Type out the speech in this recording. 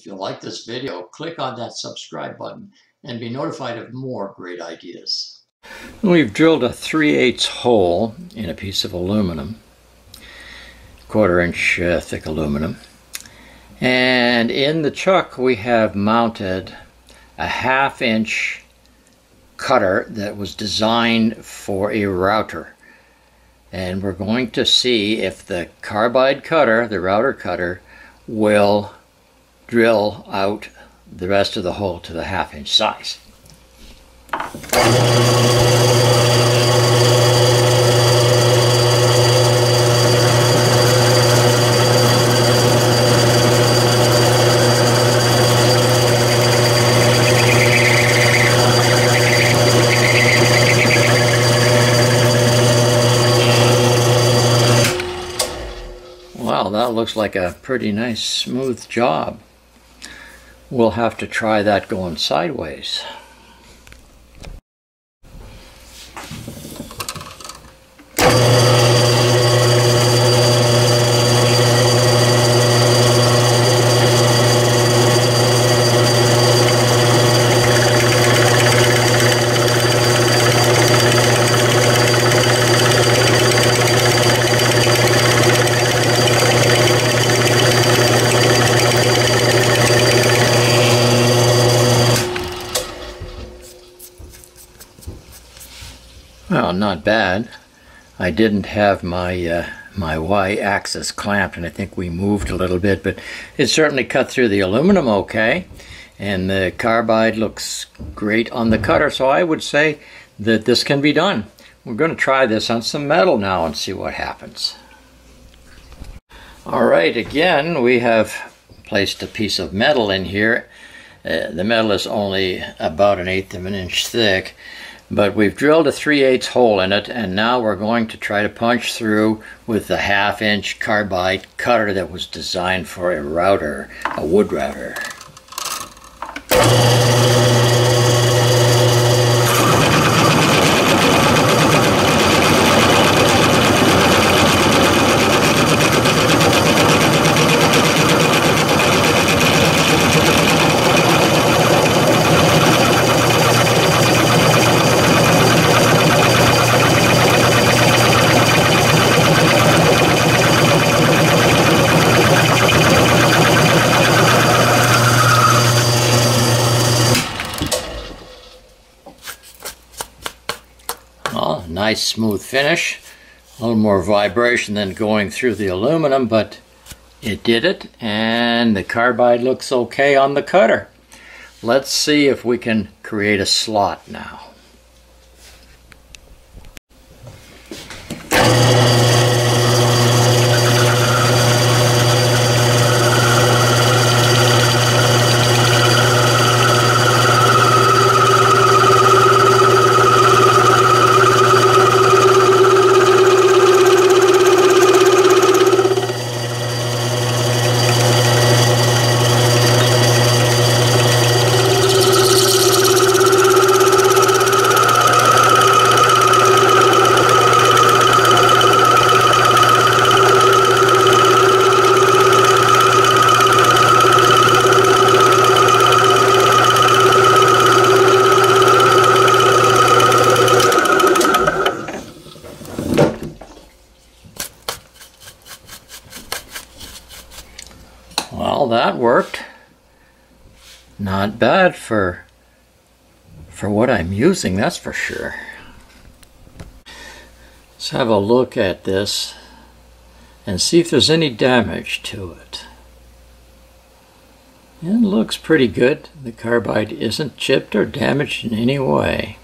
If you like this video, click on that subscribe button and be notified of more great ideas. We've drilled a 3 8 hole in a piece of aluminum, quarter inch uh, thick aluminum. And in the chuck we have mounted a half inch cutter that was designed for a router. And we're going to see if the carbide cutter, the router cutter, will drill out the rest of the hole to the half inch size. Wow, that looks like a pretty nice smooth job. We'll have to try that going sideways. Not bad. I didn't have my uh, my y-axis clamped, and I think we moved a little bit, but it certainly cut through the aluminum okay, and the carbide looks great on the cutter, so I would say that this can be done. We're going to try this on some metal now and see what happens. All right, again, we have placed a piece of metal in here. Uh, the metal is only about an eighth of an inch thick, but we've drilled a 3 8 hole in it and now we're going to try to punch through with the half inch carbide cutter that was designed for a router, a wood router. Well, nice smooth finish. A little more vibration than going through the aluminum, but it did it, and the carbide looks okay on the cutter. Let's see if we can create a slot now. Well, that worked. Not bad for for what I'm using, that's for sure. Let's have a look at this and see if there's any damage to it. It looks pretty good. The carbide isn't chipped or damaged in any way.